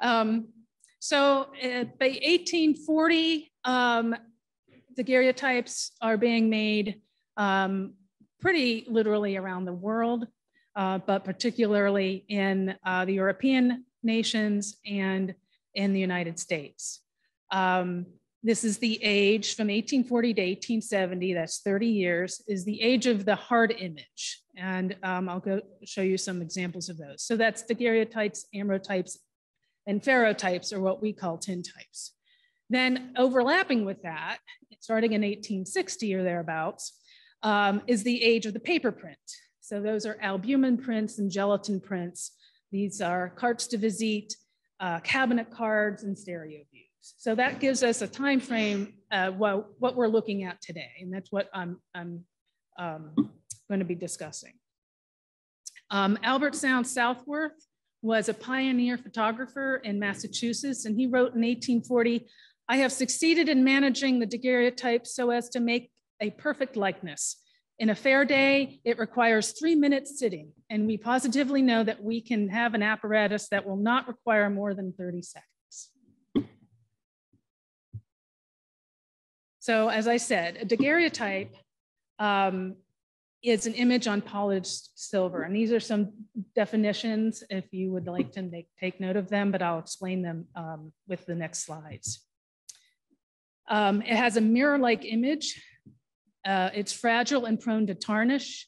um, so uh, by 1840, um, daguerreotypes are being made um, pretty literally around the world, uh, but particularly in uh, the European nations and in the United States. Um, this is the age from 1840 to 1870, that's 30 years, is the age of the hard image. And um, I'll go show you some examples of those. So that's daguerreotypes, ambrotypes, and ferrotypes, or what we call tintypes. Then overlapping with that, starting in 1860 or thereabouts, um, is the age of the paper print. So those are albumen prints and gelatin prints. These are cartes de visite, uh, cabinet cards, and stereo views. So that gives us a time frame uh, what, what we're looking at today, and that's what I'm, I'm um, going to be discussing. Um, Albert Sands Southworth was a pioneer photographer in Massachusetts, and he wrote in 1840, I have succeeded in managing the daguerreotype so as to make a perfect likeness. In a fair day, it requires three minutes sitting, and we positively know that we can have an apparatus that will not require more than 30 seconds. So as I said, a daguerreotype um, is an image on polished silver. And these are some definitions if you would like to make, take note of them, but I'll explain them um, with the next slides. Um, it has a mirror-like image uh, it's fragile and prone to tarnish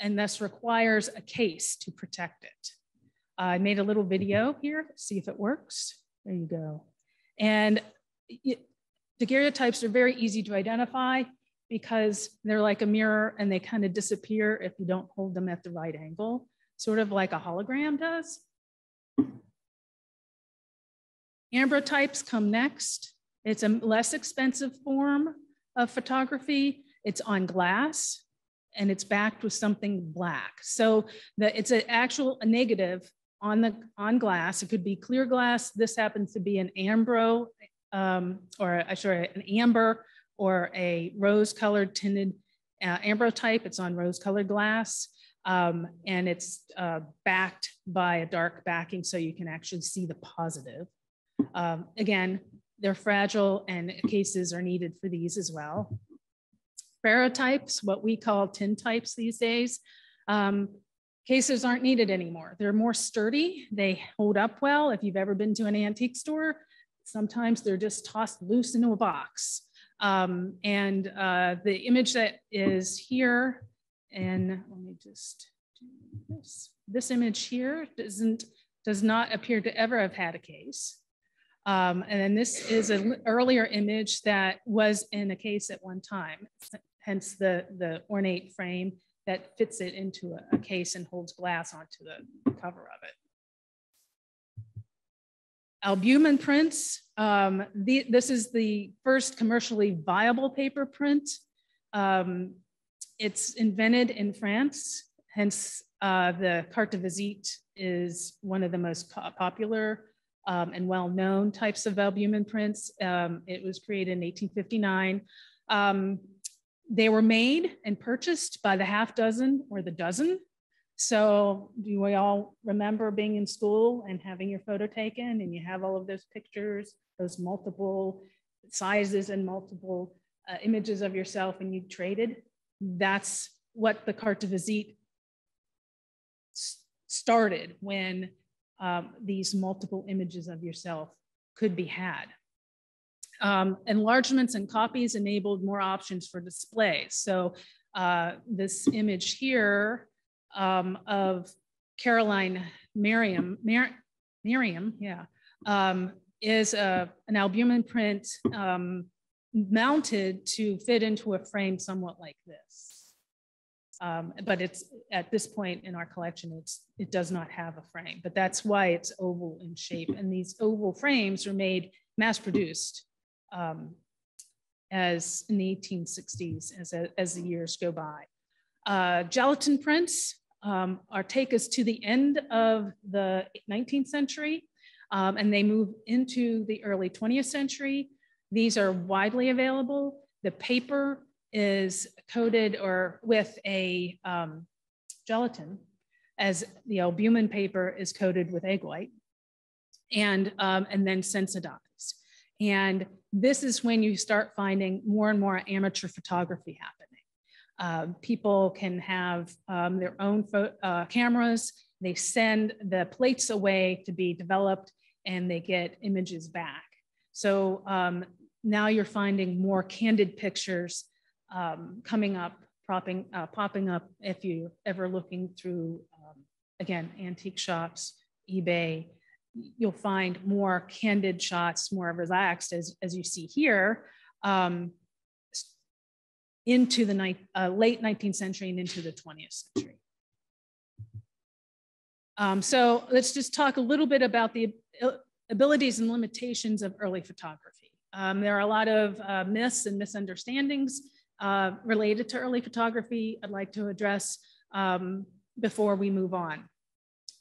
and thus requires a case to protect it. I made a little video here, see if it works. There you go. And daguerreotypes are very easy to identify because they're like a mirror and they kind of disappear if you don't hold them at the right angle, sort of like a hologram does. Ambrotypes come next. It's a less expensive form of photography it's on glass and it's backed with something black. So the, it's an actual a negative on the on glass. It could be clear glass. This happens to be an ambro, um, or uh, sorry, an amber or a rose-colored tinted uh, ambrotype. It's on rose-colored glass, um, and it's uh, backed by a dark backing, so you can actually see the positive. Um, again, they're fragile, and cases are needed for these as well ferrotypes, what we call tintypes these days, um, cases aren't needed anymore. They're more sturdy. They hold up well. If you've ever been to an antique store, sometimes they're just tossed loose into a box. Um, and uh, the image that is here, and let me just do this. This image here doesn't does not appear to ever have had a case. Um, and then this is an earlier image that was in a case at one time hence the, the ornate frame that fits it into a, a case and holds glass onto the cover of it. Albumen prints, um, the, this is the first commercially viable paper print. Um, it's invented in France, hence uh, the carte de visite is one of the most popular um, and well-known types of albumen prints. Um, it was created in 1859. Um, they were made and purchased by the half dozen or the dozen. So do we all remember being in school and having your photo taken and you have all of those pictures, those multiple sizes and multiple uh, images of yourself and you traded? That's what the carte de visite started when um, these multiple images of yourself could be had. Um, enlargements and copies enabled more options for display. So uh, this image here um, of Caroline Merriam, Mer Miriam, yeah, um, is a, an albumen print um, mounted to fit into a frame somewhat like this. Um, but it's at this point in our collection, it's, it does not have a frame, but that's why it's oval in shape. And these oval frames are made mass produced um, as in the 1860s as, as the years go by. Uh, gelatin prints um, are take us to the end of the 19th century um, and they move into the early 20th century. These are widely available. The paper is coated or with a um, gelatin as the albumen paper is coated with egg white and, um, and then sensitized. And this is when you start finding more and more amateur photography happening. Uh, people can have um, their own uh, cameras. They send the plates away to be developed and they get images back. So um, now you're finding more candid pictures um, coming up, propping, uh, popping up if you're ever looking through, um, again, antique shops, eBay, you'll find more candid shots, more relaxed as, as you see here, um, into the uh, late 19th century and into the 20th century. Um, so let's just talk a little bit about the abilities and limitations of early photography. Um, there are a lot of uh, myths and misunderstandings uh, related to early photography I'd like to address um, before we move on.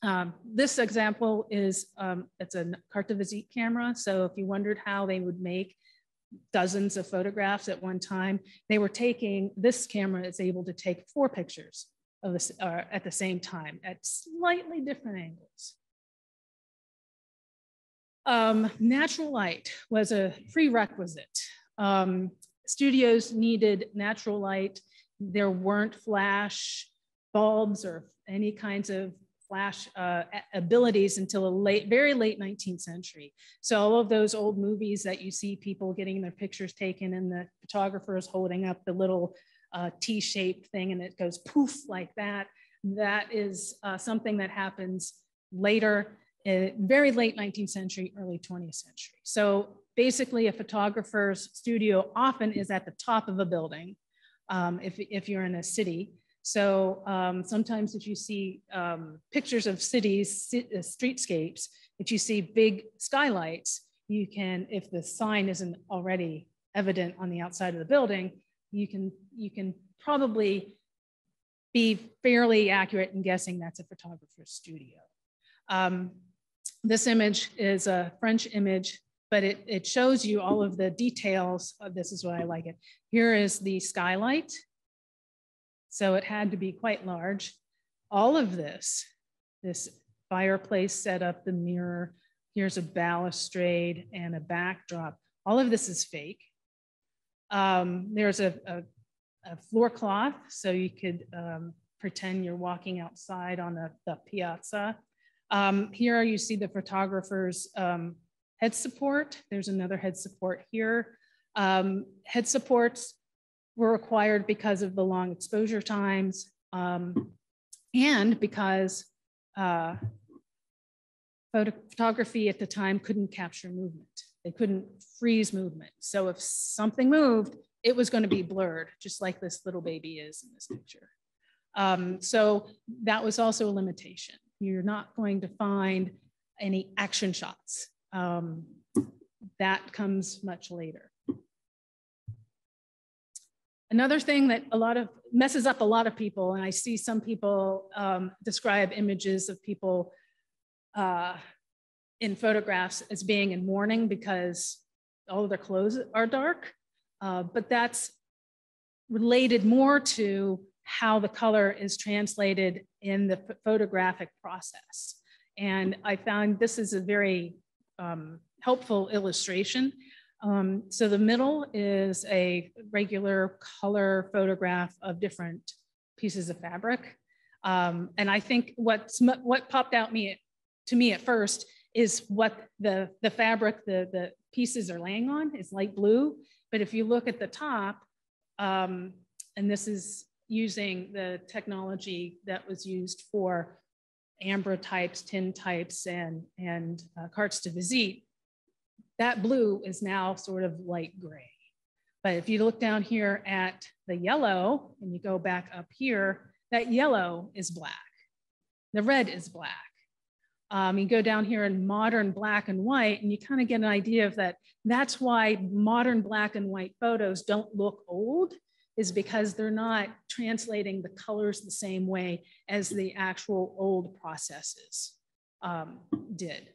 Um, this example is, um, it's a carte de visite camera. So if you wondered how they would make dozens of photographs at one time, they were taking, this camera is able to take four pictures of this, uh, at the same time at slightly different angles. Um, natural light was a prerequisite. Um, studios needed natural light. There weren't flash bulbs or any kinds of flash uh, abilities until a late, very late 19th century. So all of those old movies that you see people getting their pictures taken and the photographers holding up the little uh, T-shaped thing and it goes poof like that, that is uh, something that happens later, uh, very late 19th century, early 20th century. So basically a photographer's studio often is at the top of a building um, if, if you're in a city. So um, sometimes if you see um, pictures of cities, uh, streetscapes, if you see big skylights, you can, if the sign isn't already evident on the outside of the building, you can, you can probably be fairly accurate in guessing that's a photographer's studio. Um, this image is a French image, but it, it shows you all of the details. this is why I like it. Here is the skylight so it had to be quite large. All of this, this fireplace setup, the mirror, here's a balustrade and a backdrop. All of this is fake. Um, there's a, a, a, floor cloth, so you could um, pretend you're walking outside on the, the piazza. Um, here you see the photographer's um, head support. There's another head support here. Um, head supports were required because of the long exposure times um, and because uh, photo photography at the time couldn't capture movement. They couldn't freeze movement. So if something moved, it was going to be blurred, just like this little baby is in this picture. Um, so that was also a limitation. You're not going to find any action shots. Um, that comes much later. Another thing that a lot of messes up a lot of people, and I see some people um, describe images of people uh, in photographs as being in mourning because all of their clothes are dark, uh, but that's related more to how the color is translated in the photographic process. And I found this is a very um, helpful illustration um, so the middle is a regular color photograph of different pieces of fabric. Um, and I think what's, what popped out me to me at first is what the, the fabric, the, the pieces are laying on is light blue. But if you look at the top, um, and this is using the technology that was used for ambrotypes, tintypes, and, and uh, cartes de visite, that blue is now sort of light gray. But if you look down here at the yellow and you go back up here, that yellow is black. The red is black. Um, you go down here in modern black and white and you kind of get an idea of that. That's why modern black and white photos don't look old is because they're not translating the colors the same way as the actual old processes um, did.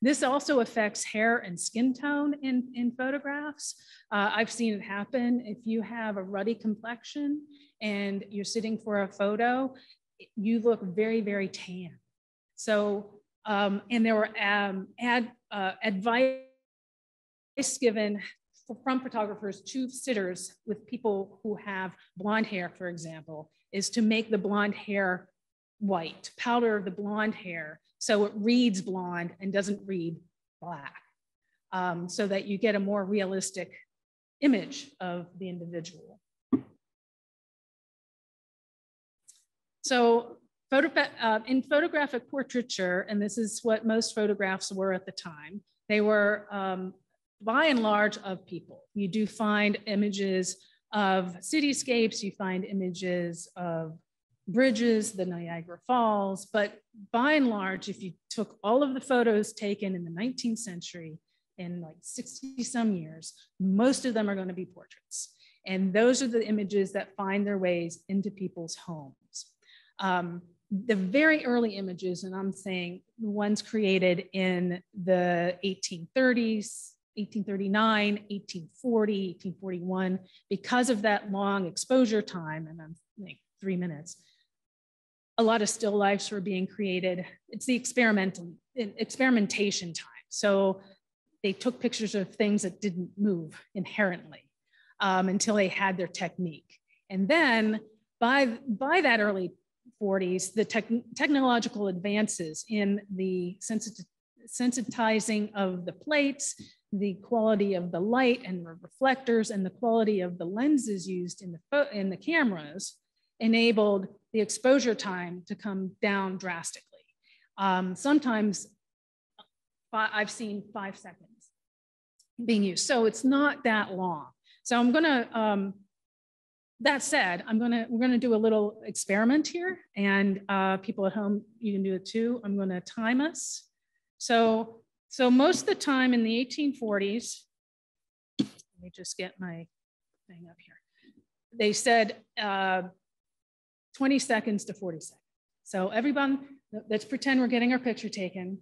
This also affects hair and skin tone in, in photographs. Uh, I've seen it happen. If you have a ruddy complexion and you're sitting for a photo, you look very, very tan. So, um, and there were um, ad, uh, advice given from photographers to sitters with people who have blonde hair, for example, is to make the blonde hair white, powder the blonde hair so it reads blonde and doesn't read black, um, so that you get a more realistic image of the individual. So uh, in photographic portraiture, and this is what most photographs were at the time, they were um, by and large of people. You do find images of cityscapes, you find images of bridges, the Niagara Falls, but by and large, if you took all of the photos taken in the 19th century in like 60 some years, most of them are going to be portraits. And those are the images that find their ways into people's homes. Um, the very early images, and I'm saying the ones created in the 1830s, 1839, 1840, 1841, because of that long exposure time, and I'm like three minutes, a lot of still lifes were being created. It's the experimental experimentation time. So they took pictures of things that didn't move inherently um, until they had their technique. And then by, by that early 40s, the te technological advances in the sensitizing of the plates, the quality of the light and the reflectors, and the quality of the lenses used in the, in the cameras enabled the exposure time to come down drastically. Um, sometimes I've seen five seconds being used. So it's not that long. So I'm gonna, um, that said, I'm gonna, we're gonna do a little experiment here and uh, people at home, you can do it too. I'm gonna time us. So, so most of the time in the 1840s, let me just get my thing up here. They said uh, 20 seconds to 40 seconds. So everyone, let's pretend we're getting our picture taken.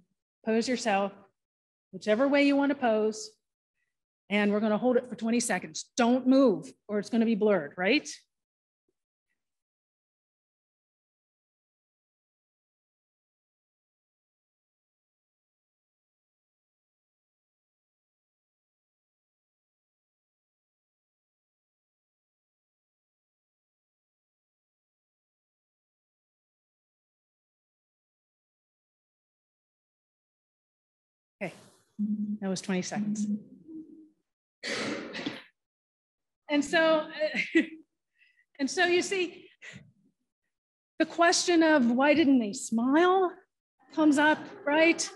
Pose yourself, whichever way you want to pose. And we're going to hold it for 20 seconds. Don't move or it's going to be blurred, right? Okay, that was 20 seconds. And so, and so you see, the question of why didn't they smile comes up, right?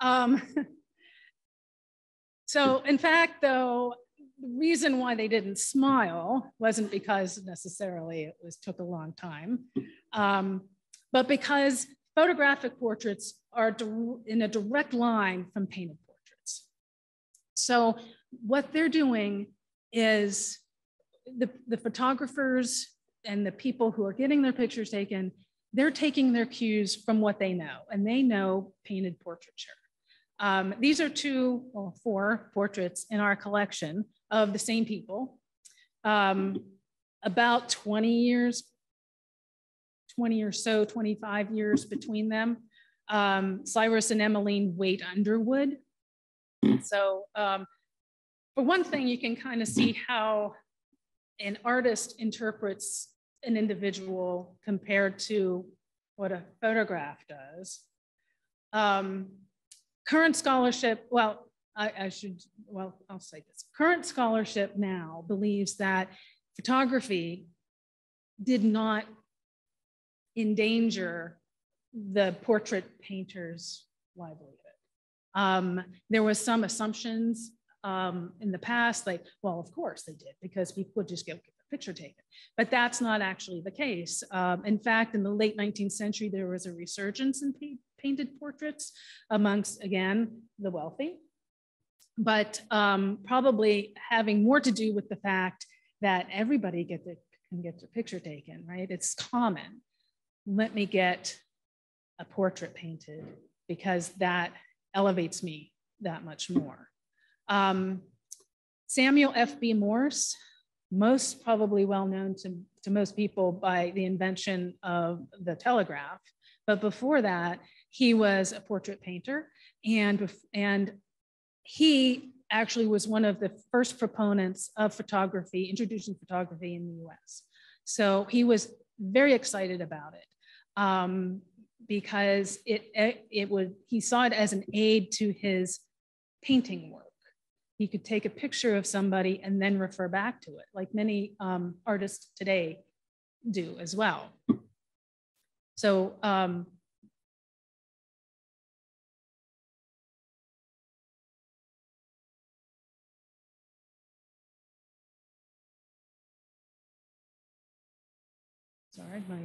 Um, so in fact, though, the reason why they didn't smile wasn't because necessarily it was took a long time, um, but because photographic portraits are in a direct line from painted portraits. So what they're doing is the, the photographers and the people who are getting their pictures taken, they're taking their cues from what they know, and they know painted portraiture. Um, these are two, well, four portraits in our collection of the same people. Um, about 20 years 20 or so, 25 years between them. Um, Cyrus and Emmeline Wait Underwood. So um, for one thing, you can kind of see how an artist interprets an individual compared to what a photograph does. Um, current scholarship, well, I, I, should, well, I'll say this. Current scholarship now believes that photography did not endanger the portrait painter's livelihood. Um, there was some assumptions um, in the past, like, well, of course they did, because people just get, get the picture taken. But that's not actually the case. Um, in fact, in the late 19th century, there was a resurgence in pa painted portraits amongst, again, the wealthy, but um, probably having more to do with the fact that everybody get the, can get their picture taken, right? It's common let me get a portrait painted because that elevates me that much more. Um, Samuel F.B. Morse most probably well known to, to most people by the invention of the telegraph. But before that, he was a portrait painter and, and he actually was one of the first proponents of photography, introducing photography in the US. So he was very excited about it um, because it, it, would, he saw it as an aid to his painting work. He could take a picture of somebody and then refer back to it, like many um, artists today do as well. So um, Sorry, my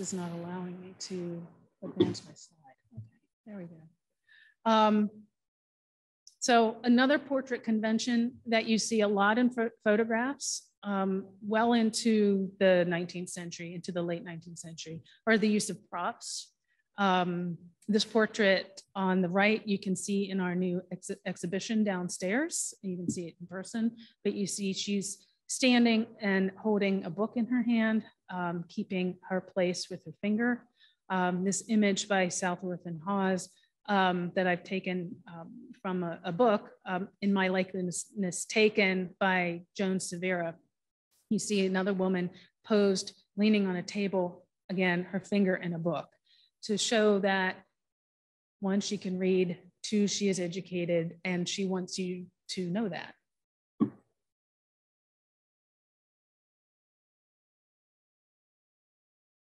is not allowing me to advance my slide. Okay, there we go. Um, so another portrait convention that you see a lot in photographs um, well into the 19th century, into the late 19th century, are the use of props. Um, this portrait on the right, you can see in our new ex exhibition downstairs. You can see it in person, but you see she's standing and holding a book in her hand, um, keeping her place with her finger. Um, this image by Southworth and Hawes um, that I've taken um, from a, a book um, in my likeness taken by Joan Severa. You see another woman posed leaning on a table, again, her finger in a book to show that one, she can read, two, she is educated, and she wants you to know that.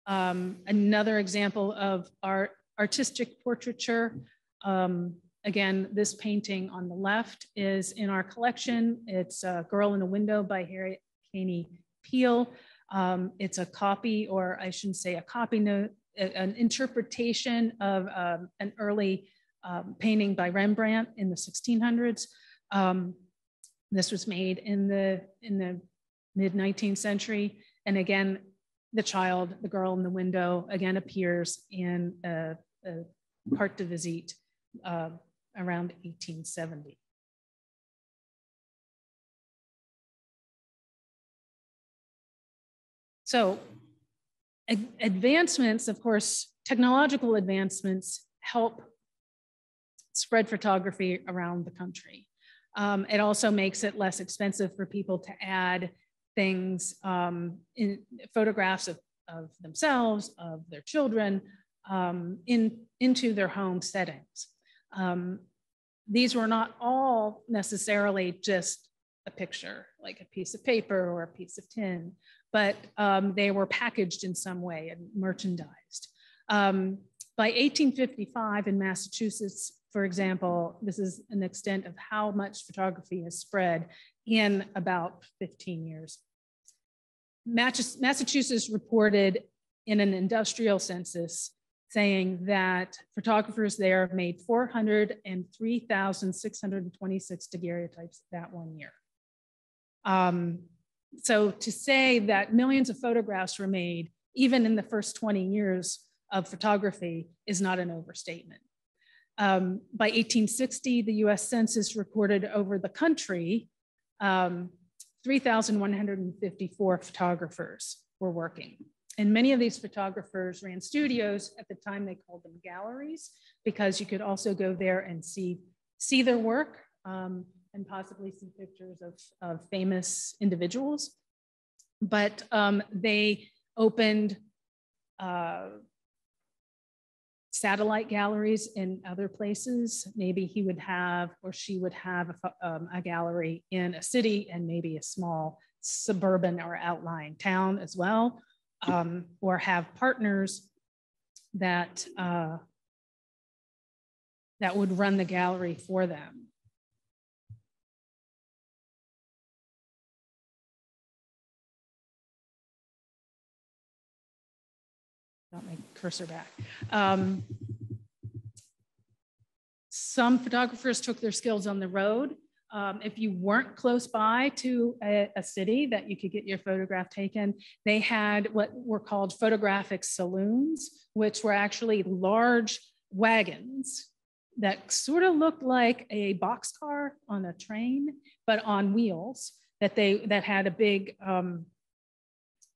Um, another example of art, artistic portraiture. Um, again, this painting on the left is in our collection. It's a Girl in a Window by Harriet Cany Peale. Um, it's a copy, or I shouldn't say a copy note, an interpretation of um, an early um, painting by Rembrandt in the 1600s. Um, this was made in the, in the mid 19th century. And again, the child, the girl in the window, again appears in a, a carte de visite uh, around 1870. So advancements, of course, technological advancements help spread photography around the country. Um, it also makes it less expensive for people to add things um, in photographs of, of themselves, of their children, um, in, into their home settings. Um, these were not all necessarily just a picture, like a piece of paper or a piece of tin but um, they were packaged in some way and merchandised. Um, by 1855 in Massachusetts, for example, this is an extent of how much photography has spread in about 15 years. Massachusetts reported in an industrial census saying that photographers there made 403,626 daguerreotypes that one year. Um, so to say that millions of photographs were made, even in the first 20 years of photography, is not an overstatement. Um, by 1860, the US Census reported over the country um, 3,154 photographers were working. And many of these photographers ran studios. At the time, they called them galleries because you could also go there and see, see their work. Um, and possibly see pictures of, of famous individuals. But um, they opened uh, satellite galleries in other places. Maybe he would have, or she would have a, um, a gallery in a city and maybe a small suburban or outlying town as well, um, or have partners that uh, that would run the gallery for them. got my cursor back. Um, some photographers took their skills on the road. Um, if you weren't close by to a, a, city that you could get your photograph taken, they had what were called photographic saloons, which were actually large wagons that sort of looked like a boxcar on a train, but on wheels that they that had a big um,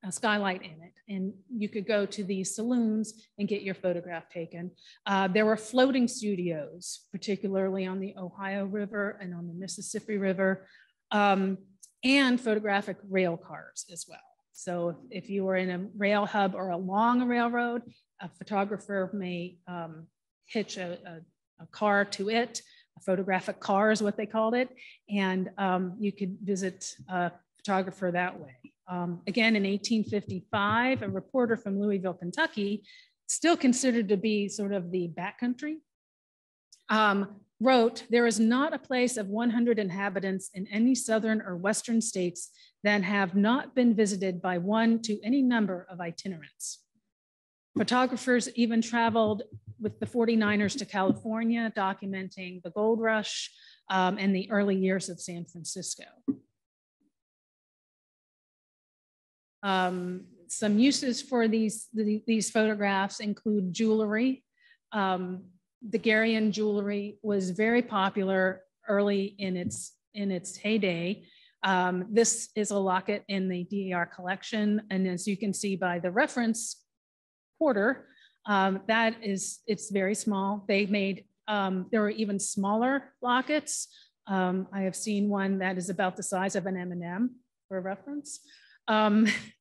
a skylight in it. And you could go to these saloons and get your photograph taken. Uh, there were floating studios, particularly on the Ohio River and on the Mississippi River, um, and photographic rail cars as well. So if you were in a rail hub or along a railroad, a photographer may um, hitch a, a, a, car to it. A photographic car is what they called it. And um, you could visit a photographer that way. Um, again, in 1855, a reporter from Louisville, Kentucky, still considered to be sort of the backcountry, um, wrote, there is not a place of 100 inhabitants in any southern or western states that have not been visited by one to any number of itinerants. Photographers even traveled with the 49ers to California, documenting the gold rush um, and the early years of San Francisco. Um, some uses for these, the, these photographs include jewelry. Um, Daguerrean jewelry was very popular early in its, in its heyday. Um, this is a locket in the DAR collection. And as you can see by the reference quarter, um, that is, it's very small. They made, um, there were even smaller lockets. Um, I have seen one that is about the size of an M&M for reference.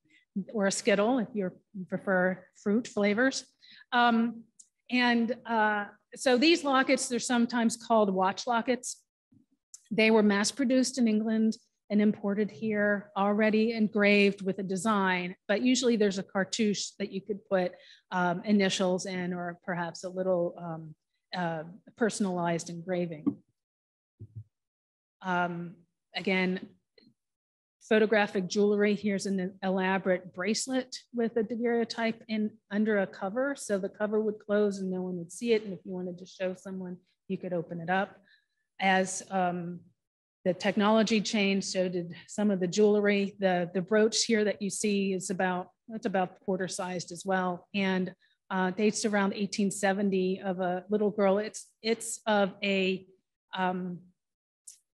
Or a Skittle if you prefer fruit flavors. Um, and uh, so these lockets, they're sometimes called watch lockets. They were mass produced in England and imported here, already engraved with a design, but usually there's a cartouche that you could put um, initials in or perhaps a little um, uh, personalized engraving. Um, again, photographic jewelry. Here's an elaborate bracelet with a daguerreotype in under a cover. So the cover would close and no one would see it. And if you wanted to show someone, you could open it up. As um, the technology changed, so did some of the jewelry. The, the brooch here that you see is about, it's about quarter sized as well. And uh, dates around 1870 of a little girl. It's, it's of a, um,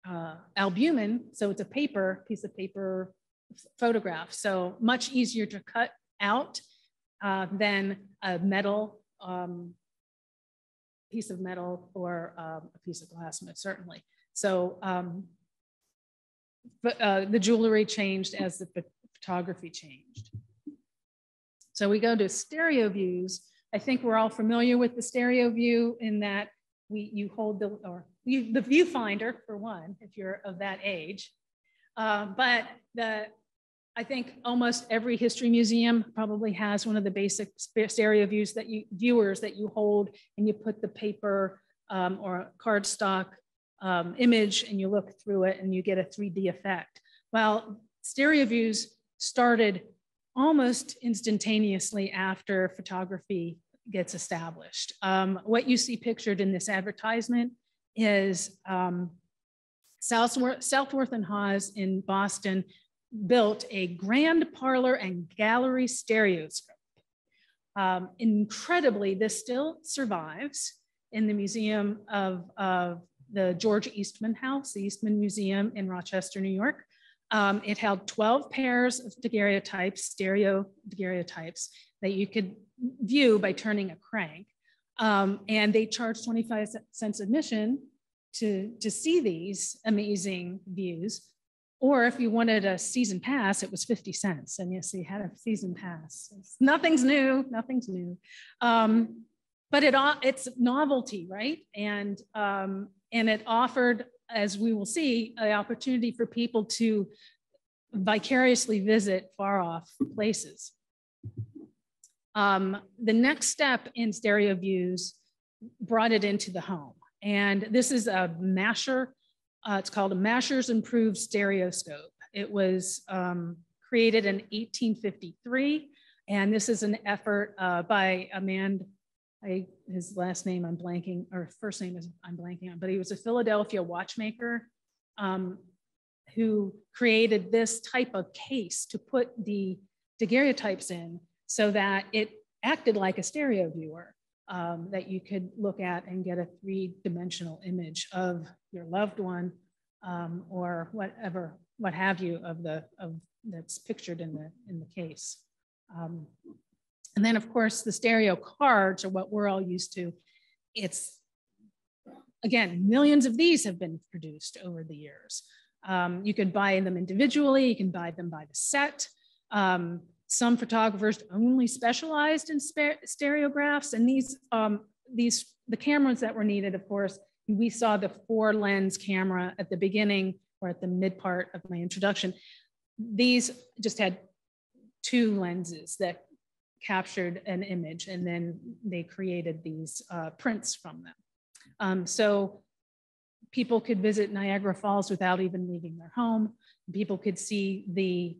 uh, albumen, so it's a paper, piece of paper photograph. So much easier to cut out uh, than a metal um, piece of metal or um, a piece of glass, most certainly. So um, but, uh, the jewelry changed as the photography changed. So we go to stereo views. I think we're all familiar with the stereo view in that we, you hold the, or you, the viewfinder for one, if you're of that age. Uh, but the, I think almost every history museum probably has one of the basic stereo views that you, viewers that you hold and you put the paper um, or cardstock um, image and you look through it and you get a 3D effect. Well, stereo views started almost instantaneously after photography gets established. Um, what you see pictured in this advertisement is um, Southworth, Southworth and Hawes in Boston built a grand parlor and gallery stereoscope. Um, incredibly, this still survives in the Museum of, of the George Eastman House, the Eastman Museum in Rochester, New York. Um, it held 12 pairs of daguerreotypes, stereo daguerreotypes, that you could view by turning a crank. Um, and they charge 25 cents admission to, to see these amazing views. Or if you wanted a season pass, it was 50 cents. And yes, you had a season pass. Nothing's new, nothing's new. Um, but it, it's novelty, right? And, um, and it offered, as we will see, an opportunity for people to vicariously visit far off places. Um, the next step in stereo views brought it into the home. And this is a Mascher, uh, it's called a Mascher's Improved Stereoscope. It was um, created in 1853. And this is an effort uh, by a man, I, his last name I'm blanking, or first name is I'm blanking on, but he was a Philadelphia watchmaker um, who created this type of case to put the daguerreotypes in so that it acted like a stereo viewer. um, that you could look at and get a three-dimensional image of your loved one um, or whatever, what have you of the of that's pictured in the in the case. Um, and then of course the stereo cards are what we're all used to. It's again, millions of these have been produced over the years. Um, you can buy them individually, you can buy them by the set. Some photographers only specialized in stereographs and these, um, these, the cameras that were needed, of course, we saw the four lens camera at the beginning or at the mid part of my introduction. These just had two lenses that captured an image and then they created these uh, prints from them. Um, so people could visit Niagara Falls without even leaving their home. People could see the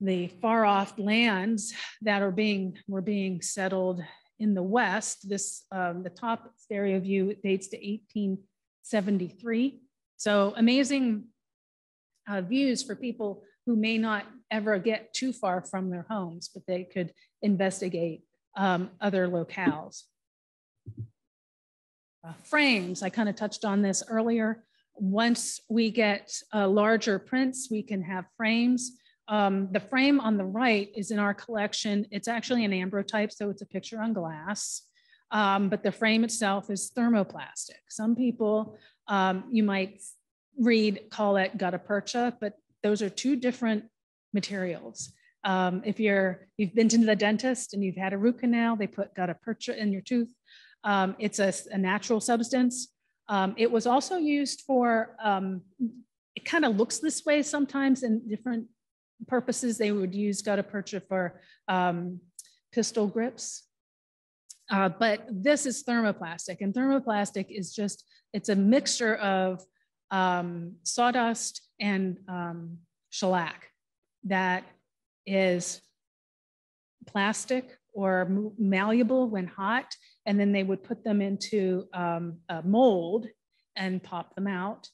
the far off lands that are being were being settled in the west. This um, the top stereo view dates to 1873. So amazing uh, views for people who may not ever get too far from their homes, but they could investigate um, other locales. Uh, frames, I kind of touched on this earlier. Once we get uh, larger prints, we can have frames um, the frame on the right is in our collection. It's actually an ambrotype, so it's a picture on glass. Um, but the frame itself is thermoplastic. Some people, um, you might read, call it gutta percha, but those are two different materials. Um, if you're, you've been to the dentist and you've had a root canal, they put gutta percha in your tooth. Um, it's a, a, natural substance. Um, it was also used for, it kind of looks this way sometimes in different purposes, they would use gutta percha for um, pistol grips. Uh, but this is thermoplastic and thermoplastic is just, it's a mixture of um, sawdust and um, shellac that is plastic or malleable when hot. And then they would put them into um, a mold and pop them out.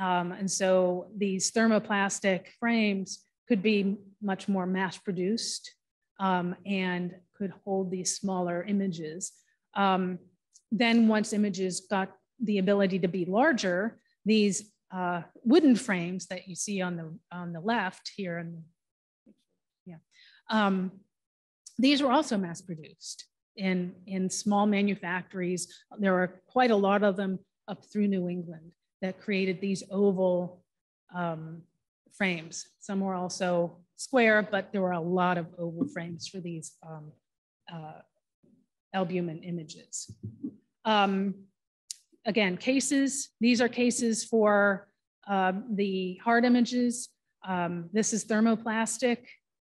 Um, and so these thermoplastic frames could be much more mass produced um, and could hold these smaller images. Um, then once images got the ability to be larger, these uh, wooden frames that you see on the, on the left here, and yeah, um, these were also mass produced in, in small manufactories. There are quite a lot of them up through New England that created these oval um, frames. Some were also square, but there were a lot of oval frames for these um, uh, albumen images. Um, again, cases, these are cases for um, the hard images. Um, this is thermoplastic.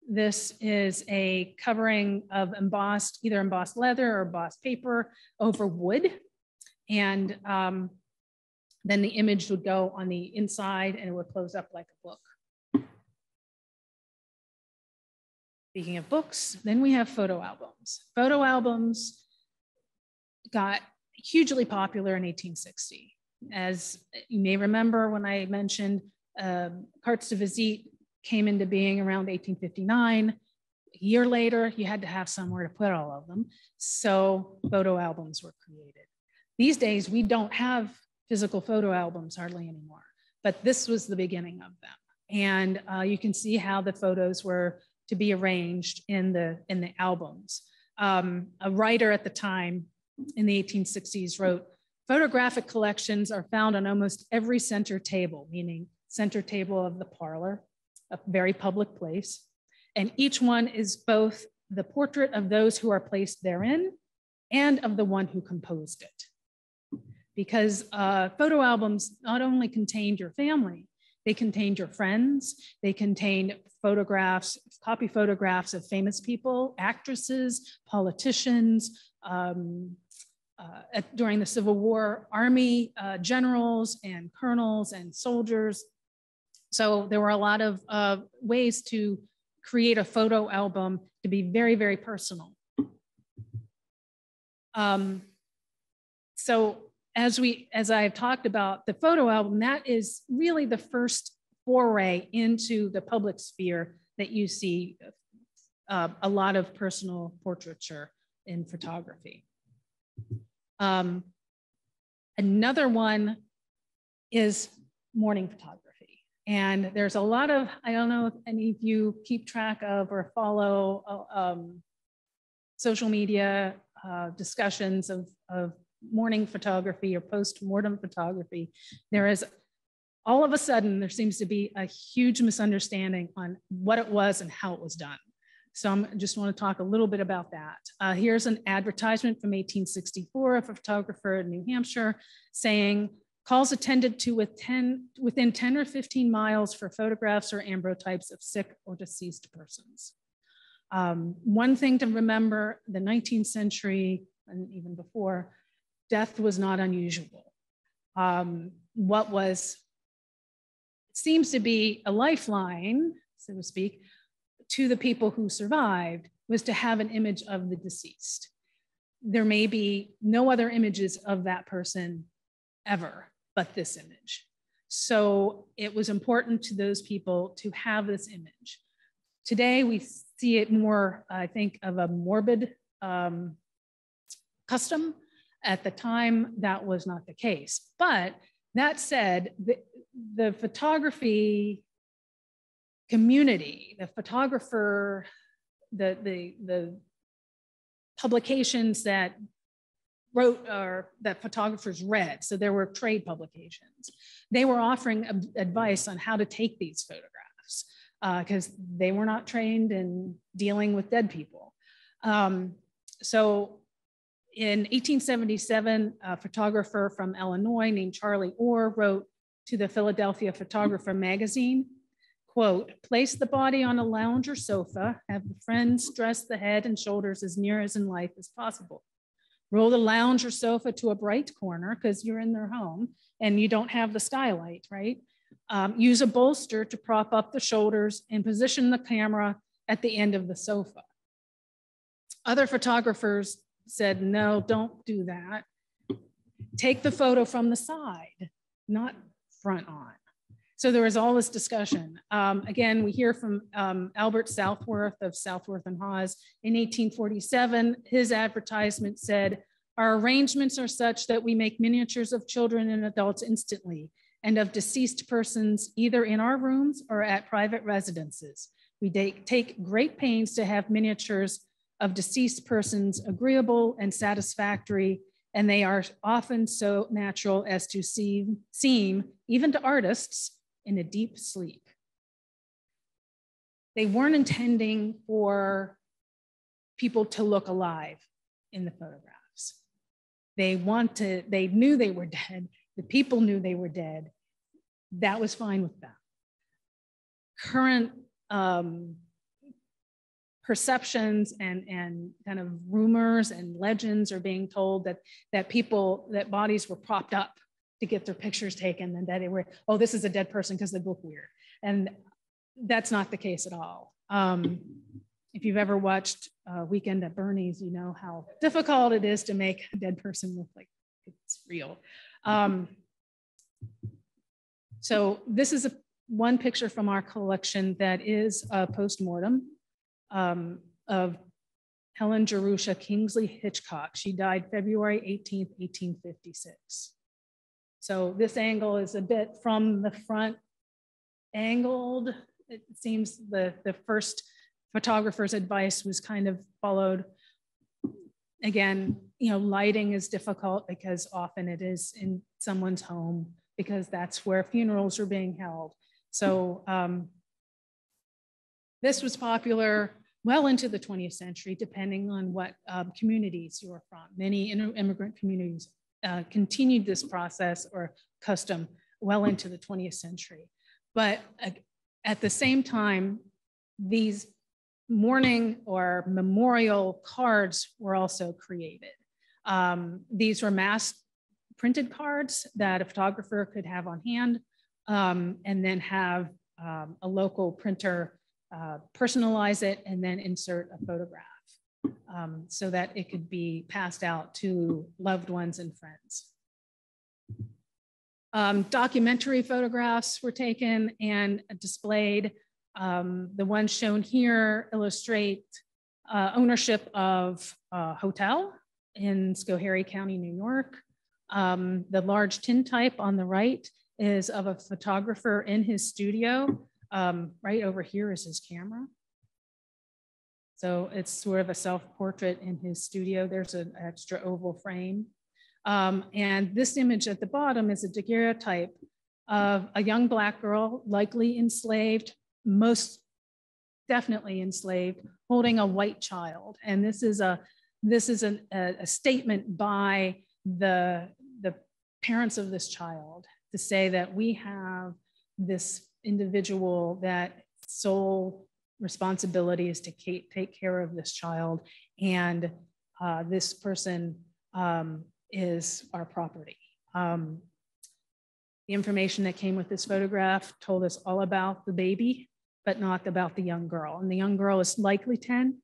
This is a covering of embossed, either embossed leather or embossed paper over wood. And um, then the image would go on the inside and it would close up like a book. Speaking of books, then we have photo albums. Photo albums got hugely popular in 1860. As you may remember when I mentioned uh, cartes de visite came into being around 1859. A year later, you had to have somewhere to put all of them. So photo albums were created. These days, we don't have physical photo albums hardly anymore, but this was the beginning of them. And uh, you can see how the photos were to be arranged in the, in the albums. Um, a writer at the time in the 1860s wrote, photographic collections are found on almost every center table, meaning center table of the parlor, a very public place. And each one is both the portrait of those who are placed therein and of the one who composed it. Because uh, photo albums not only contained your family, they contained your friends, they contained photographs, copy photographs of famous people, actresses, politicians, um, uh, at, during the Civil War, army uh, generals and colonels and soldiers. So there were a lot of uh, ways to create a photo album to be very, very personal. Um, so as we, as I've talked about the photo album, that is really the first foray into the public sphere that you see uh, a lot of personal portraiture in photography. Um, another one is mourning photography. And there's a lot of, I don't know if any of you keep track of or follow uh, um, social media uh, discussions of, of mourning photography or post-mortem photography. There is all of a sudden, there seems to be a huge misunderstanding on what it was and how it was done. So I just want to talk a little bit about that. Uh, here's an advertisement from 1864 of a photographer in New Hampshire saying, calls attended to with 10, within 10 or 15 miles for photographs or ambrotypes of sick or deceased persons. Um, one thing to remember, the 19th century and even before, death was not unusual. Um, what was seems to be a lifeline, so to speak, to the people who survived was to have an image of the deceased. There may be no other images of that person ever but this image. So it was important to those people to have this image. Today, we see it more, I think, of a morbid um, custom. At the time, that was not the case. But that said, the, the photography community, the photographer, the, the, the publications that wrote or that photographers read, so there were trade publications, they were offering advice on how to take these photographs because uh, they were not trained in dealing with dead people. Um, so in 1877, a photographer from Illinois named Charlie Orr wrote to the Philadelphia Photographer magazine quote, place the body on a lounge or sofa, have the friends dress the head and shoulders as near as in life as possible. Roll the lounge or sofa to a bright corner because you're in their home and you don't have the skylight, right? Um, use a bolster to prop up the shoulders and position the camera at the end of the sofa. Other photographers said, no, don't do that. Take the photo from the side, not front on. So there was all this discussion. Um, again, we hear from um, Albert Southworth of Southworth and Hawes in 1847. His advertisement said, our arrangements are such that we make miniatures of children and adults instantly and of deceased persons either in our rooms or at private residences. We take great pains to have miniatures of deceased persons agreeable and satisfactory and they are often so natural as to seem, seem even to artists, in a deep sleep. They weren't intending for people to look alive in the photographs. They wanted, they knew they were dead. The people knew they were dead. That was fine with them. Current um, perceptions and, and kind of rumors and legends are being told that, that people, that bodies were propped up to get their pictures taken and that they were, oh, this is a dead person because they look weird. And that's not the case at all. Um, if you've ever watched uh, Weekend at Bernie's, you know how difficult it is to make a dead person look like it's real. Um, so this is a, one picture from our collection that is a post-mortem um, of Helen Jerusha Kingsley Hitchcock. She died February 18, 1856. So this angle is a bit from the front angled. It seems the, the first photographer's advice was kind of followed. Again, you know, lighting is difficult because often it is in someone's home because that's where funerals are being held. So um, this was popular well into the 20th century, depending on what um, communities you're from. Many immigrant communities uh, continued this process or custom well into the 20th century. But uh, at the same time, these mourning or memorial cards were also created. Um, these were mass printed cards that a photographer could have on hand um, and then have um, a local printer uh, personalize it and then insert a photograph um, so that it could be passed out to loved ones and friends. Um, documentary photographs were taken and displayed. Um, the ones shown here illustrate uh, ownership of a hotel in Schoharie County, New York. Um, the large tintype on the right is of a photographer in his studio. Um, right over here is his camera. So it's sort of a self-portrait in his studio. There's an extra oval frame. Um, and this image at the bottom is a daguerreotype of a young black girl, likely enslaved, most definitely enslaved, holding a white child. And this is a this is an, a, a statement by the the parents of this child to say that we have this individual that sole responsibility is to take care of this child and uh, this person um, is our property. Um, the information that came with this photograph told us all about the baby, but not about the young girl. And the young girl is likely 10,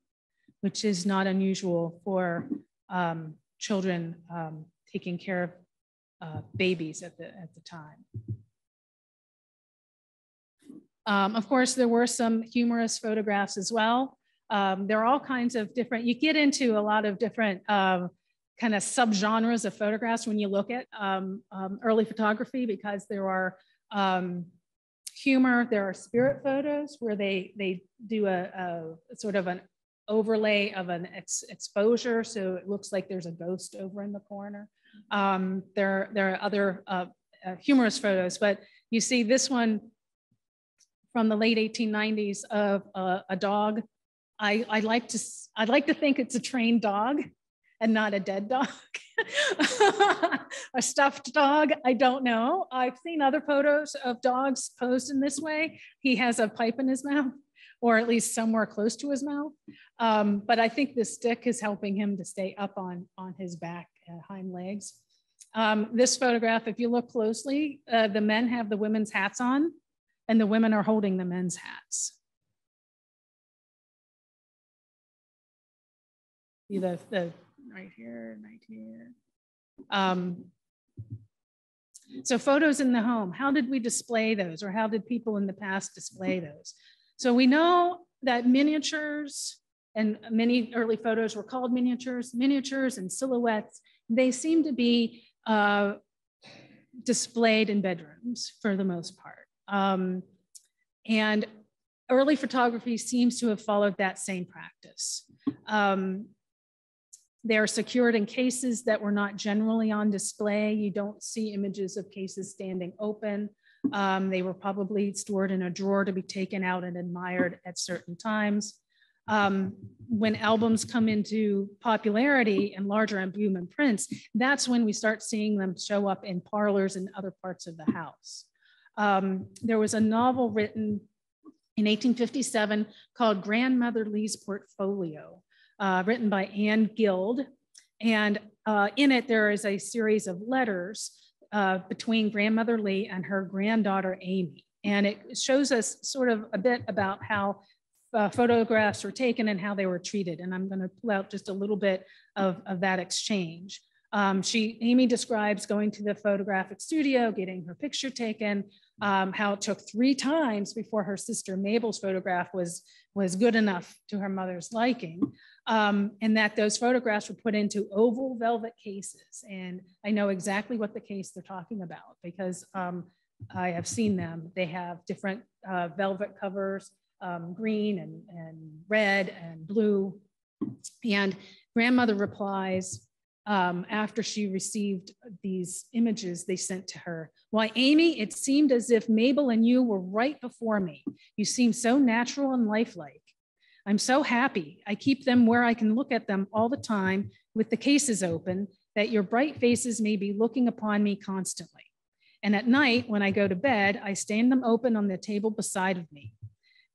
which is not unusual for um, children um, taking care of uh, babies at the, at the time. Um, of course, there were some humorous photographs as well. Um, there are all kinds of different, you get into a lot of different uh, kind of subgenres of photographs when you look at um, um early photography because there are um, humor, there are spirit photos where they, they do a, a sort of an overlay of an ex exposure. So it looks like there's a ghost over in the corner. There, there are other uh, uh, humorous photos, but you see this one from the late 1890s of a dog. I, I like to, I'd like to think it's a trained dog and not a dead dog. a stuffed dog, I don't know. I've seen other photos of dogs posed in this way. He has a pipe in his mouth, or at least somewhere close to his mouth. Um, but I think the stick is helping him to stay up on, on his back, uh, hind legs. Um, this photograph, if you look closely, uh, the men have the women's hats on and the women are holding the men's hats. See the, the right here, right here. Um, so photos in the home, how did we display those or how did people in the past display those? So we know that miniatures and many early photos were called miniatures, miniatures and silhouettes, they seem to be uh, displayed in bedrooms for the most part. Um, and early photography seems to have followed that same practice. Um, they are secured in cases that were not generally on display. You don't see images of cases standing open. Um, they were probably stored in a drawer to be taken out and admired at certain times. Um, when albums come into popularity and larger albumen prints, that's when we start seeing them show up in parlors and other parts of the house. Um, there was a novel written in 1857 called Grandmother Lee's Portfolio uh, written by Anne Guild. And uh, in it, there is a series of letters uh, between Grandmother Lee and her granddaughter, Amy. And it shows us sort of a bit about how uh, photographs were taken and how they were treated. And I'm going to pull out just a little bit of, of that exchange. Um, she, Amy describes going to the photographic studio, getting her picture taken, um, how it took three times before her sister Mabel's photograph was, was good enough to her mother's liking um, and that those photographs were put into oval velvet cases. And I know exactly what the case they're talking about because um, I have seen them. They have different uh, velvet covers, um, green and, and red and blue. And grandmother replies, um, after she received these images they sent to her. Why, Amy, it seemed as if Mabel and you were right before me. You seem so natural and lifelike. I'm so happy. I keep them where I can look at them all the time with the cases open, that your bright faces may be looking upon me constantly. And at night, when I go to bed, I stand them open on the table beside of me.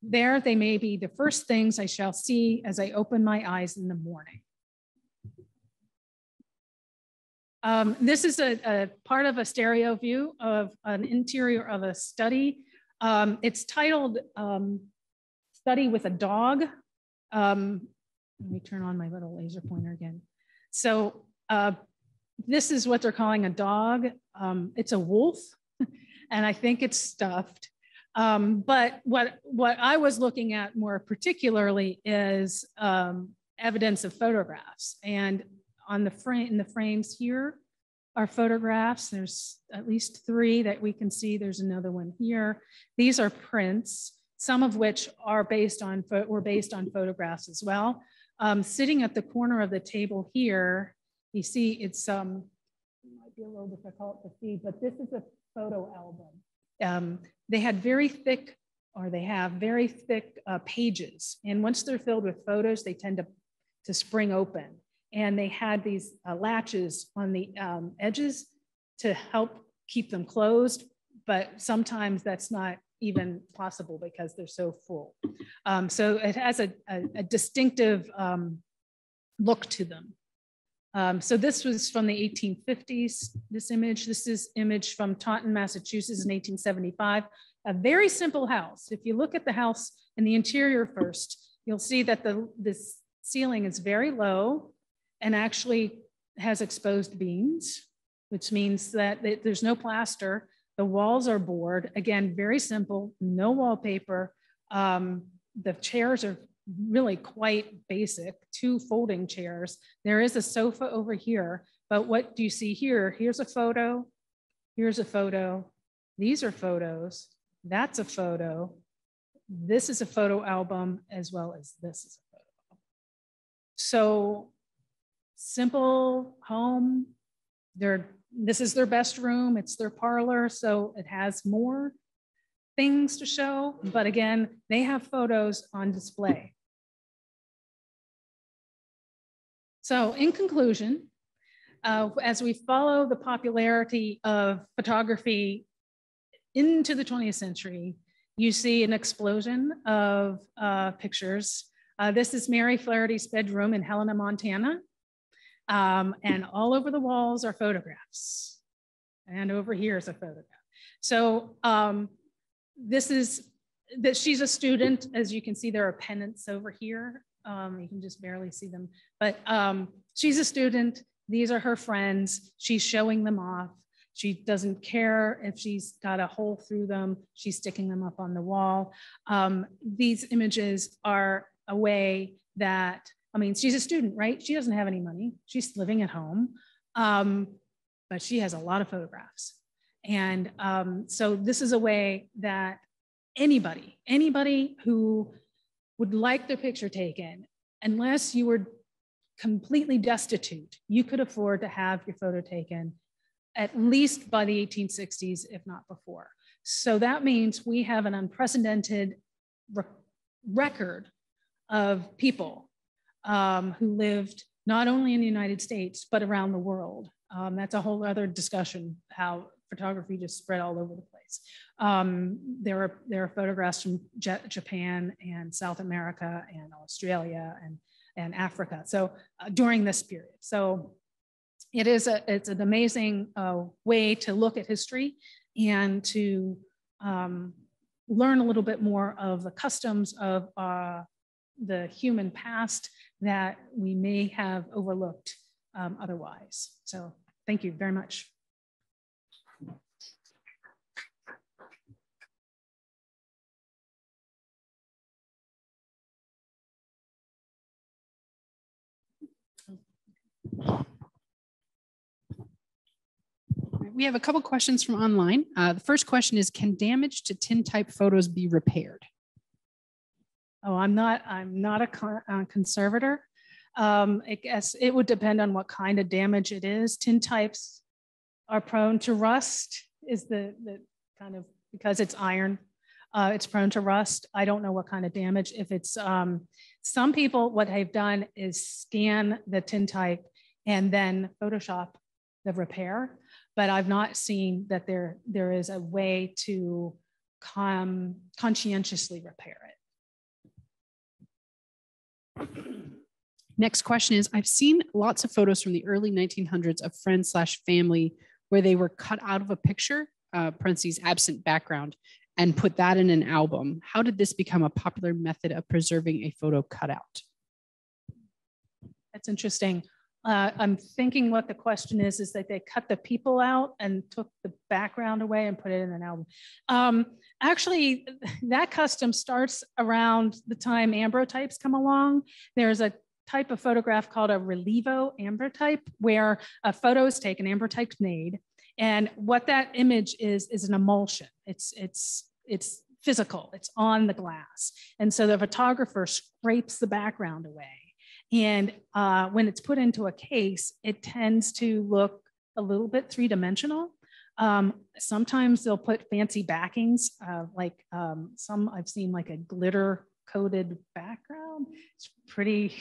There they may be the first things I shall see as I open my eyes in the morning. Um, this is a, a, part of a stereo view of an interior of a study. Um, it's titled um, Study with a Dog um, let me turn on my little laser pointer again. So uh, this is what they're calling a dog. Um, it's a wolf, and I think it's stuffed. Um, but what, what I was looking at more particularly is evidence of photographs. And on the frame in the frames here are photographs. There's at least three that we can see. There's another one here. These are prints, some of which are based on were based on photographs as well. Um, sitting at the corner of the table here, you see it's um, it might be a little difficult to see, but this is a photo album. Um, they had very thick, or they have very thick uh, pages, and once they're filled with photos, they tend to to spring open and they had these uh, latches on the um, edges to help keep them closed, but sometimes that's not even possible because they're so full. Um, so it has a, a, a distinctive um, look to them. Um, so this was from the 1850s, this image. This is image from Taunton, Massachusetts in 1875. A very simple house. If you look at the house in the interior first, you'll see that the this ceiling is very low and actually has exposed beams, which means that there's no plaster. The walls are board. Again, very simple, no wallpaper. Um, the chairs are really quite basic, two folding chairs. There is a sofa over here, but what do you see here? Here's a photo, here's a photo, these are photos, that's a photo, this is a photo album, as well as this is a photo album. So simple home. They're, this is their best room, it's their parlor, so it has more things to show, but again, they have photos on display. So in conclusion, uh, as we follow the popularity of photography into the 20th century, you see an explosion of uh, pictures. Uh, this is Mary Flaherty's bedroom in Helena, Montana. Um, and all over the walls are photographs. And over here is a photograph. So um, this is that she's a student. As you can see, there are pennants over here. Um, you can just barely see them, but um, she's a student. These are her friends. She's showing them off. She doesn't care if she's got a hole through them. She's sticking them up on the wall. Um, these images are a way that I mean, she's a student, right? She doesn't have any money. She's living at home, um, but she has a lot of photographs. And um, so this is a way that anybody, anybody who would like their picture taken, unless you were completely destitute, you could afford to have your photo taken at least by the 1860s, if not before. So that means we have an unprecedented re record of people um, who lived not only in the United States, but around the world. Um, that's a whole other discussion, how photography just spread all over the place. Um, there, are, there are photographs from J Japan and South America and Australia and, and Africa. So uh, during this period. So it is a, it's an amazing uh, way to look at history and to um, learn a little bit more of the customs of uh, the human past that we may have overlooked um, otherwise. So thank you very much. We have a couple questions from online. Uh, the first question is, can damage to tintype photos be repaired? Oh, I'm not, I'm not a, con a conservator. Um, I guess it would depend on what kind of damage it is. Tintypes are prone to rust is the, the kind of, because it's iron, uh, it's prone to rust. I don't know what kind of damage. If it's, um, some people, what they've done is scan the tintype and then Photoshop the repair, but I've not seen that there, there is a way to com conscientiously repair it. Next question is I've seen lots of photos from the early 1900s of friends slash family where they were cut out of a picture, uh, parentheses, absent background, and put that in an album. How did this become a popular method of preserving a photo cutout? That's interesting. Uh, I'm thinking what the question is, is that they cut the people out and took the background away and put it in an album. Um, actually, that custom starts around the time ambrotypes come along. There's a type of photograph called a relievo ambrotype, where a photo is taken, ambrotype made, and what that image is is an emulsion. It's it's it's physical. It's on the glass, and so the photographer scrapes the background away. And uh, when it's put into a case, it tends to look a little bit three dimensional. Um, sometimes they'll put fancy backings, uh, like um, some I've seen like a glitter coated background. It's pretty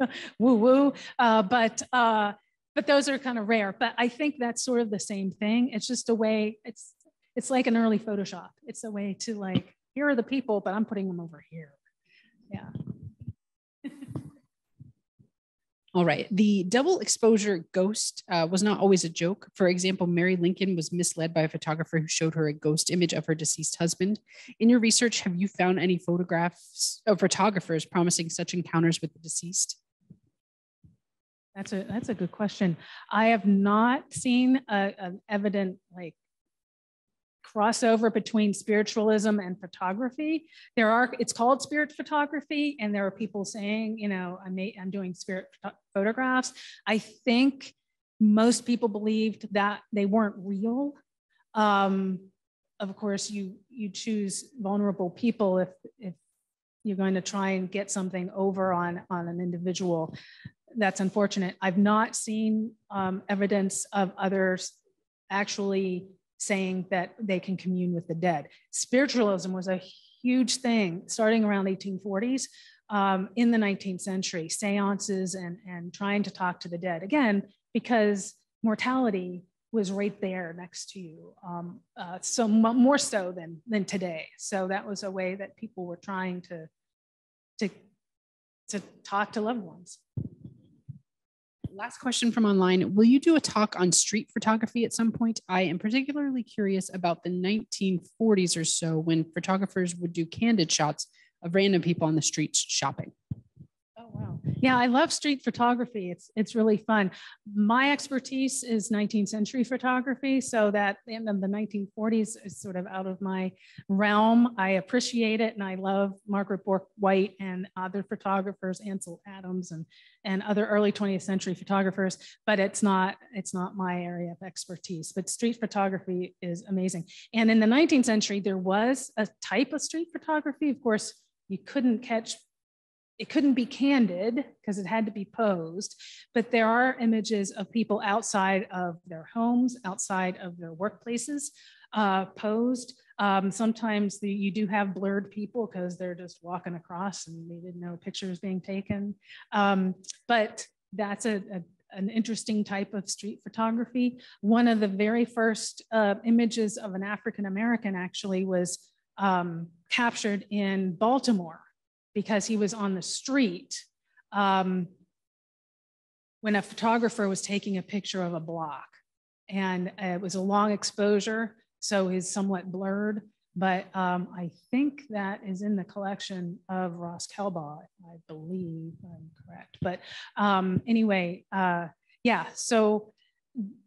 woo woo, uh, but uh, but those are kind of rare. But I think that's sort of the same thing. It's just a way. It's it's like an early Photoshop. It's a way to like here are the people, but I'm putting them over here. Yeah. All right. The double exposure ghost uh, was not always a joke. For example, Mary Lincoln was misled by a photographer who showed her a ghost image of her deceased husband. In your research, have you found any photographs of photographers promising such encounters with the deceased? That's a that's a good question. I have not seen an evident like crossover between spiritualism and photography. There are, it's called spirit photography, and there are people saying, you know, I'm, I'm doing spirit photographs. I think most people believed that they weren't real. Um, of course, you you choose vulnerable people if if you're going to try and get something over on on an individual. That's unfortunate. I've not seen um, evidence of others actually saying that they can commune with the dead. Spiritualism was a huge thing starting around 1840s um, in the 19th century, seances and, and trying to talk to the dead. Again, because mortality was right there next to you, um, uh, so more so than, than today. So that was a way that people were trying to, to, to talk to loved ones last question from online. Will you do a talk on street photography at some point? I am particularly curious about the 1940s or so when photographers would do candid shots of random people on the streets shopping. Oh, wow. Yeah, I love street photography. It's, it's really fun. My expertise is 19th century photography. So that in the 1940s is sort of out of my realm. I appreciate it. And I love Margaret Bourke White and other photographers, Ansel Adams and, and other early 20th century photographers, but it's not, it's not my area of expertise. But street photography is amazing. And in the 19th century, there was a type of street photography. Of course, you couldn't catch it couldn't be candid because it had to be posed, but there are images of people outside of their homes, outside of their workplaces, uh, posed. Um, sometimes the, you do have blurred people because they're just walking across and they didn't know a picture was being taken. Um, but that's a, a, an interesting type of street photography. One of the very first uh, images of an African American actually was um, captured in Baltimore because he was on the street um, when a photographer was taking a picture of a block. And it was a long exposure, so he's somewhat blurred. But um, I think that is in the collection of Ross Kelbaugh, I believe I'm correct. But um, anyway, uh, yeah, so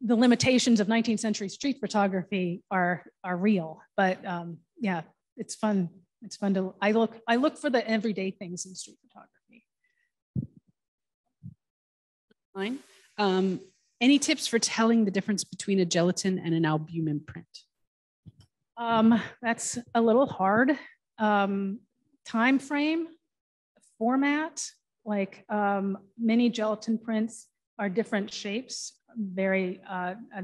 the limitations of 19th century street photography are, are real. But um, yeah, it's fun it's fun to, I look, I look for the everyday things in street photography. Fine. Um, any tips for telling the difference between a gelatin and an albumen print? Um, that's a little hard. Um, time frame, format, like um, many gelatin prints are different shapes. Very, uh, a,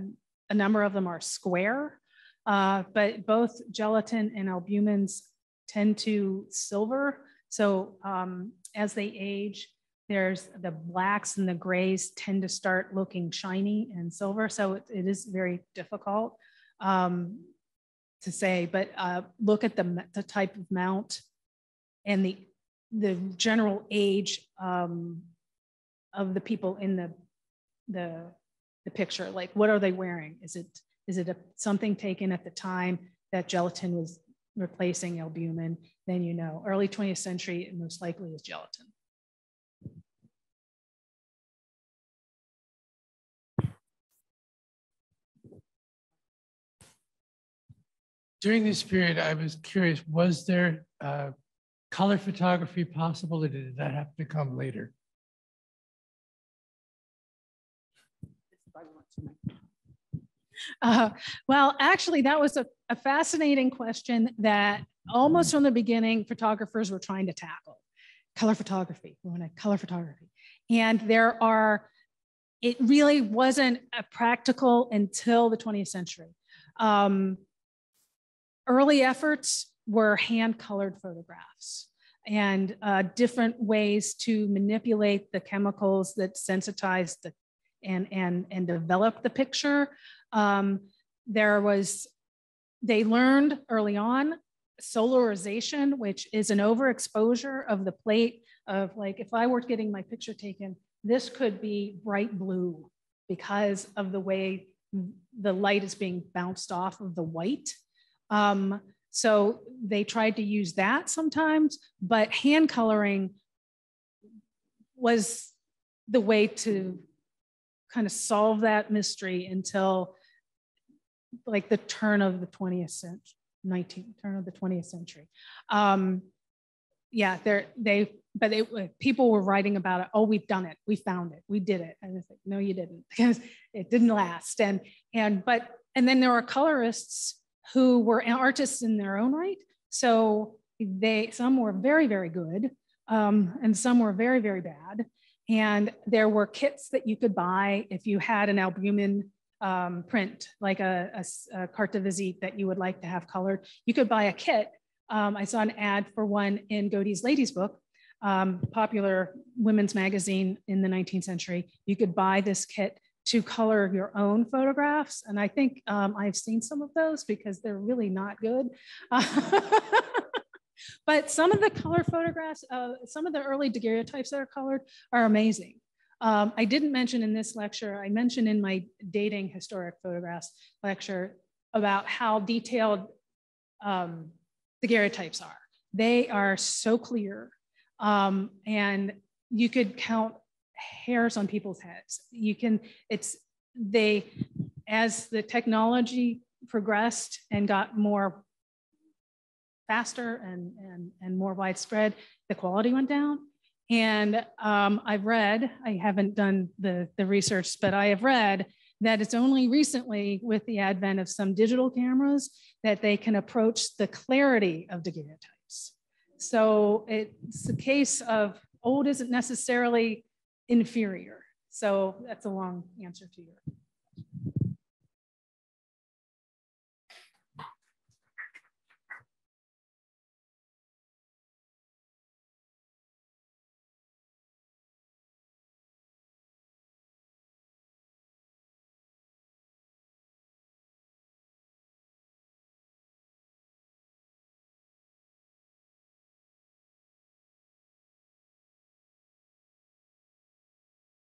a, number of them are square, uh, but both gelatin and albumens tend to silver. So um, as they age, there's the blacks and the grays tend to start looking shiny and silver. So it, it is very difficult um, to say, but uh, look at the, the type of mount and the, the general age um, of the people in the, the, the picture. Like what are they wearing? Is it, is it a, something taken at the time that gelatin was replacing albumen, then you know. Early 20th century, it most likely is gelatin. During this period, I was curious, was there uh, color photography possible or did that have to come later? Uh, well, actually, that was a, a fascinating question that almost from the beginning, photographers were trying to tackle color photography. We want to color photography. And there are, it really wasn't a practical until the 20th century. Um, early efforts were hand colored photographs and uh, different ways to manipulate the chemicals that sensitize the and and and develop the picture. Um, there was they learned early on solarization, which is an overexposure of the plate of like if I were getting my picture taken, this could be bright blue because of the way the light is being bounced off of the white. Um, so they tried to use that sometimes, but hand coloring was the way to kind of solve that mystery until like the turn of the 20th century, 19th turn of the 20th century. Um, yeah, they're, they but it, people were writing about it. Oh, we've done it. We found it. We did it. And it's like, no, you didn't, because it didn't last. And and but and then there were colorists who were artists in their own right. So they some were very, very good, um, and some were very, very bad. And there were kits that you could buy if you had an albumen um, print, like a, a, a, carte de visite that you would like to have colored. You could buy a kit. Um, I saw an ad for one in Godey's Lady's Book, um, popular women's magazine in the 19th century. You could buy this kit to color your own photographs. And I think um, I've seen some of those because they're really not good. but some of the color photographs, uh, some of the early daguerreotypes that are colored are amazing. Um, I didn't mention in this lecture, I mentioned in my dating historic photographs lecture about how detailed um, daguerreotypes are. They are so clear um, and you could count hairs on people's heads. You can, it's, they, as the technology progressed and got more faster and, and, and more widespread, the quality went down. And um, I've read, I haven't done the, the research, but I have read that it's only recently with the advent of some digital cameras that they can approach the clarity of daguerreotypes. So it's a case of old isn't necessarily inferior. So that's a long answer to your